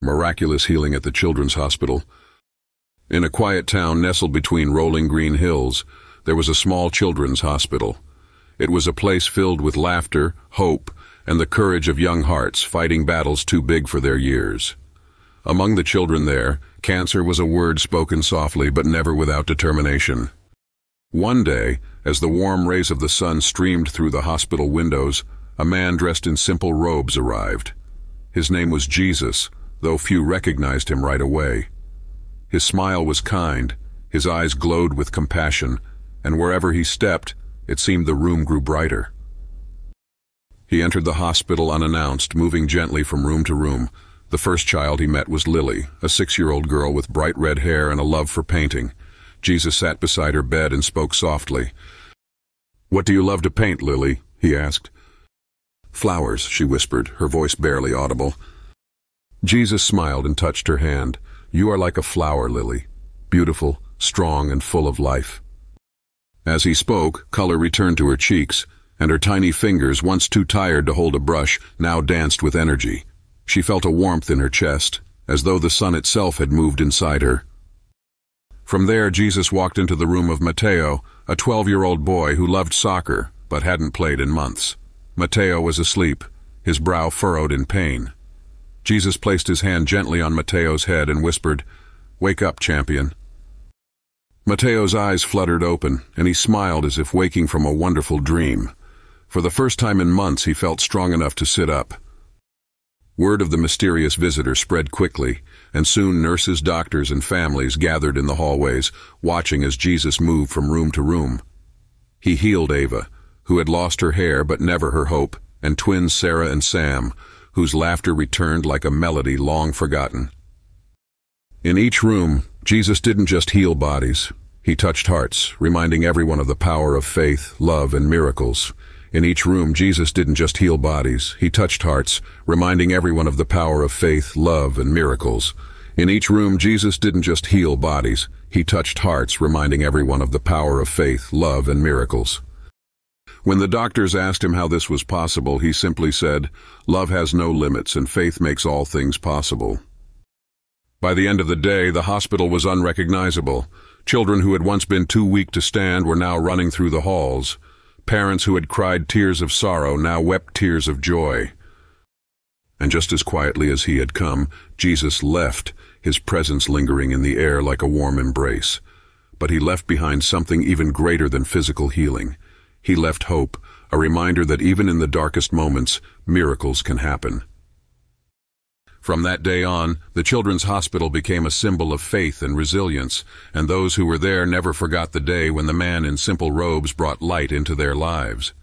Miraculous healing at the Children's Hospital. In a quiet town nestled between rolling green hills, there was a small children's hospital. It was a place filled with laughter, hope, and the courage of young hearts fighting battles too big for their years. Among the children there, cancer was a word spoken softly but never without determination. One day, as the warm rays of the sun streamed through the hospital windows, a man dressed in simple robes arrived. His name was Jesus, though few recognized him right away. His smile was kind, his eyes glowed with compassion, and wherever he stepped, it seemed the room grew brighter. He entered the hospital unannounced, moving gently from room to room. The first child he met was Lily, a six-year-old girl with bright red hair and a love for painting. Jesus sat beside her bed and spoke softly. What do you love to paint, Lily? he asked. Flowers, she whispered, her voice barely audible. Jesus smiled and touched her hand. You are like a flower, Lily, beautiful, strong, and full of life. As he spoke, color returned to her cheeks, and her tiny fingers, once too tired to hold a brush, now danced with energy. She felt a warmth in her chest, as though the sun itself had moved inside her. From there, Jesus walked into the room of Mateo, a 12-year-old boy who loved soccer, but hadn't played in months. Mateo was asleep, his brow furrowed in pain. Jesus placed his hand gently on Mateo's head and whispered, Wake up, champion. Mateo's eyes fluttered open, and he smiled as if waking from a wonderful dream. For the first time in months, he felt strong enough to sit up. Word of the mysterious visitor spread quickly, and soon nurses, doctors, and families gathered in the hallways, watching as Jesus moved from room to room. He healed Ava, who had lost her hair but never her hope, and twins Sarah and Sam, whose laughter returned like a melody long forgotten. In each room, Jesus didn't just heal bodies. He touched hearts, reminding everyone of the power of faith, love, and miracles. In each room, Jesus didn't just heal bodies, he touched hearts, reminding everyone of the power of faith, love, and miracles. In each room, Jesus didn't just heal bodies, he touched hearts, reminding everyone of the power of faith, love, and miracles. When the doctors asked him how this was possible, he simply said, Love has no limits and faith makes all things possible. By the end of the day, the hospital was unrecognizable. Children who had once been too weak to stand were now running through the halls. Parents who had cried tears of sorrow now wept tears of joy. And just as quietly as he had come, Jesus left, his presence lingering in the air like a warm embrace. But he left behind something even greater than physical healing. He left hope, a reminder that even in the darkest moments, miracles can happen. From that day on, the Children's Hospital became a symbol of faith and resilience, and those who were there never forgot the day when the man in simple robes brought light into their lives.